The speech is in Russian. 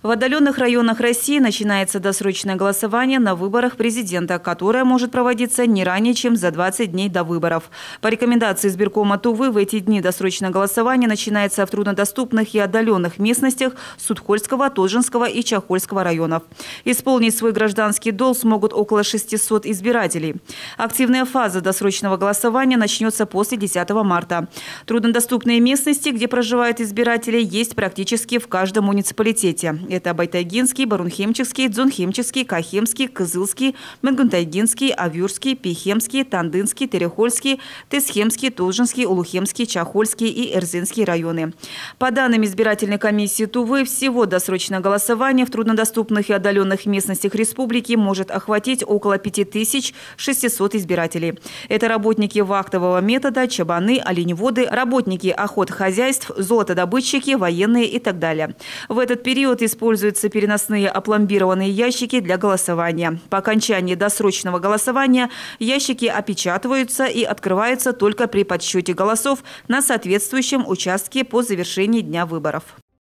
В отдаленных районах России начинается досрочное голосование на выборах президента, которое может проводиться не ранее, чем за 20 дней до выборов. По рекомендации избиркома Тувы в эти дни досрочное голосование начинается в труднодоступных и отдаленных местностях Судхольского, Тожинского и Чахольского районов. Исполнить свой гражданский долг смогут около 600 избирателей. Активная фаза досрочного голосования начнется после 10 марта. Труднодоступные местности, где проживают избиратели, есть практически в каждом муниципалитете. Это Байтайгинский, Барунхемчевский, Дзунхемчевский, Кахемский, Кызылский, Менгунтайгинский, Авюрский, Пихемский, Тандынский, Терехольский, Тесхемский, Тулжинский, Улухемский, Чахольский и Эрзинский районы. По данным избирательной комиссии Тувы, всего досрочное голосование в труднодоступных и отдаленных местностях республики может охватить около 5600 избирателей. Это работники вахтового метода, чабаны, оленеводы, работники охотхозяйств, золотодобытчики, военные и так далее. В этот период из используются переносные опломбированные ящики для голосования. По окончании досрочного голосования ящики опечатываются и открываются только при подсчете голосов на соответствующем участке по завершении дня выборов.